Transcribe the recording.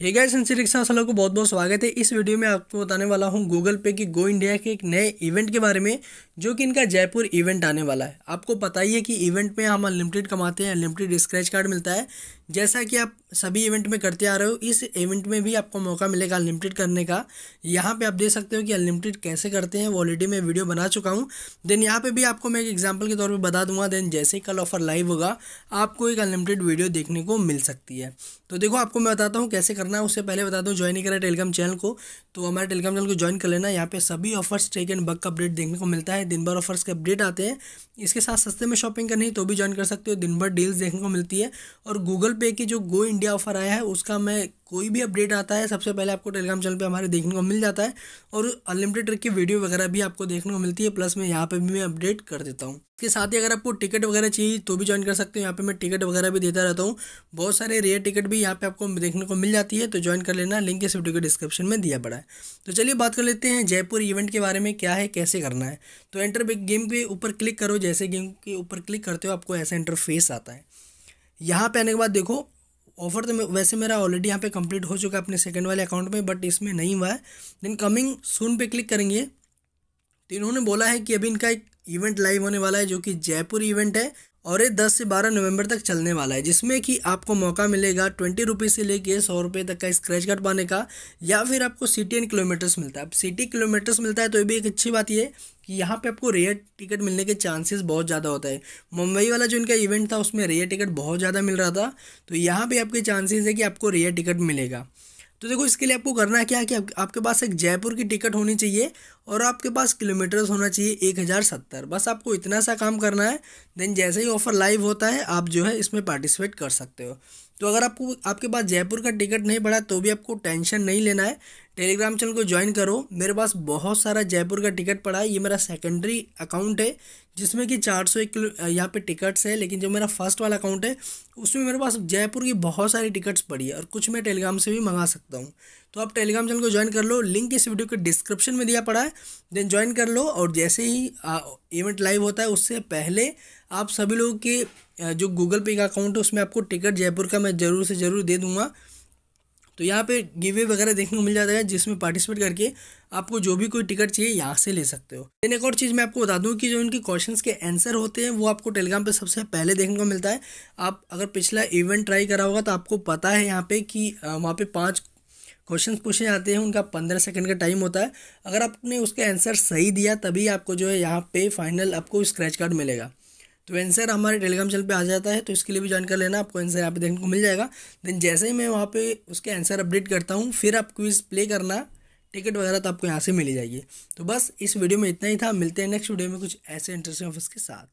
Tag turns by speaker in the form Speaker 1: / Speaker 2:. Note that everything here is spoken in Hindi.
Speaker 1: हे गाइस रिक्शा वालों को बहुत बहुत स्वागत है। इस वीडियो में आपको बताने वाला हूँ गूगल पे की गो इंडिया के एक नए इवेंट के बारे में, जो कि इनका जयपुर इवेंट आने वाला है। आपको पता ही है कि इवेंट में हम अनलिमिटेड कमाते हैं अनलिमिटेड स्क्रैच कार्ड मिलता है। जैसा कि आप सभी इवेंट में करते आ रहे हो, इस इवेंट में भी आपको मौका मिलेगा अनलिमिटेड करने का। यहाँ पे आप देख सकते हो कि अनलिमिटेड कैसे करते हैं, वो ऑलरेडी मैं वीडियो बना चुका हूँ। देन यहाँ पे भी आपको मैं एक एग्जांपल के तौर पे बता दूँगा देन जैसे ही कल ऑफ़र लाइव होगा, आपको एक अनलिमिटेड वीडियो देखने को मिल सकती है। तो देखो, आपको मैं बताता हूँ कैसे करना है, उससे पहले बता दूँ ज्वाइन करें टेलीग्राम चैनल को तो हमारे टेलीग्राम चैनल को ज्वाइन कर लेना। यहाँ पे सभी ऑफर्स टेक एंड बग का अपडेट देखने को मिलता है। दिन भर ऑफर्स के अपडेट आते हैं। इसके साथ सस्ते में शॉपिंग करनी तो भी ज्वाइन कर सकते हो। दिन भर डील्स देखने को मिलती है। और गूगल पे की जो गो इंडिया ऑफ़र आया है, उसका मैं कोई भी अपडेट आता है, सबसे पहले आपको टेलीग्राम चैनल पे हमारे देखने को मिल जाता है और अनलिमिटेड ट्रिक की वीडियो वगैरह भी आपको देखने को मिलती है प्लस मैं यहाँ पे भी मैं अपडेट कर देता हूँ। इसके साथ ही अगर आपको टिकट वगैरह चाहिए तो भी ज्वाइन कर सकते हो। यहाँ पे मैं टिकट वगैरह भी देता रहता हूँ। बहुत सारे रेयर टिकट भी यहाँ पे आपको देखने को मिल जाती है तो ज्वाइन कर लेना। लिंक इस वीडियो के डिस्क्रिप्शन में दिया पड़ा है। तो चलिए बात कर लेते हैं जयपुर इवेंट के बारे में, क्या है, कैसे करना है। तो एंटर गेम के ऊपर क्लिक करो। जैसे गेम के ऊपर क्लिक करते हो, आपको ऐसा इंटरफेस आता है। यहाँ पे आने के बाद देखो ऑफ़र तो वैसे मेरा ऑलरेडी यहाँ पे कंप्लीट हो चुका है अपने सेकंड वाले अकाउंट में बट इसमें नहीं हुआ है। देन कमिंग सून पे क्लिक करेंगे। तो इन्होंने बोला है कि अभी इनका एक इवेंट लाइव होने वाला है, जो कि जयपुर इवेंट है, और ये दस से बारह नवंबर तक चलने वाला है, जिसमें कि आपको मौका मिलेगा ट्वेंटी रुपीज़ से लेके सौ रुपये तक का स्क्रैच कार्ड पाने का, या फिर आपको सिटी एंड किलोमीटर्स मिलता है। अब सिटी किलोमीटर्स मिलता है तो ये भी एक अच्छी बात ये है कि यहाँ पे आपको रेयर टिकट मिलने के चांसेस बहुत ज़्यादा होता है। मुंबई वाला जो इनका इवेंट था, उसमें रेयर टिकट बहुत ज़्यादा मिल रहा था तो यहाँ पे आपके चांसेज़ है कि आपको रेयर टिकट मिलेगा। तो देखो, इसके लिए आपको करना क्या है कि आपके पास एक जयपुर की टिकट होनी चाहिए और आपके पास किलोमीटर्स होना चाहिए एक हज़ार सत्तर। बस आपको इतना सा काम करना है देन जैसे ही ऑफ़र लाइव होता है, आप जो है इसमें पार्टिसिपेट कर सकते हो। तो अगर आपको, आपके पास जयपुर का टिकट नहीं पड़ा तो भी आपको टेंशन नहीं लेना है। टेलीग्राम चैनल को ज्वाइन करो। मेरे पास बहुत सारा जयपुर का टिकट पड़ा है। ये मेरा सेकेंडरी अकाउंट है, जिसमें कि चार सौ एक यहाँ पे टिकट्स है, लेकिन जो मेरा फ़र्स्ट वाला अकाउंट है, उसमें मेरे पास जयपुर की बहुत सारी टिकट्स पड़ी है और कुछ मैं टेलीग्राम से भी मंगा सकता हूँ। तो आप टेलीग्राम चैनल को ज्वाइन कर लो। लिंक इस वीडियो के डिस्क्रिप्शन में दिया पड़ा है। देन ज्वाइन कर लो और जैसे ही इवेंट लाइव होता है, उससे पहले आप सभी लोगों के जो गूगल पे का अकाउंट है, उसमें आपको टिकट जयपुर का मैं ज़रूर से ज़रूर दे दूँगा। तो यहाँ पे गिवे वगैरह देखने को मिल जाता है जिसमें पार्टिसिपेट करके आपको जो भी कोई टिकट चाहिए यहाँ से ले सकते हो। देन एक और चीज़ मैं आपको बता दूँ कि जो इनके क्वेश्चंस के आंसर होते हैं, वो आपको टेलीग्राम पे सबसे पहले देखने को मिलता है। आप अगर पिछला इवेंट ट्राई करा होगा तो आपको पता है यहाँ पे कि वहाँ पे पाँच क्वेश्चन पूछे जाते हैं, उनका पंद्रह सेकंड का टाइम होता है। अगर आपने उसके आंसर सही दिया, तभी आपको जो है यहाँ पे फाइनल आपको स्क्रैच कार्ड मिलेगा। तो आंसर हमारे टेलीग्राम चैनल पे आ जाता है तो इसके लिए भी ज्वाइन कर लेना, आपको आंसर यहाँ पे देखने को मिल जाएगा। देन जैसे ही मैं वहाँ पे उसके आंसर अपडेट करता हूँ, फिर आप क्विज प्ले करना टिकट वगैरह तो आपको यहाँ से मिली जाएगी। तो बस इस वीडियो में इतना ही था, मिलते हैं नेक्स्ट वीडियो में कुछ ऐसे इंटरेस्टिंग ऑफर्स के साथ।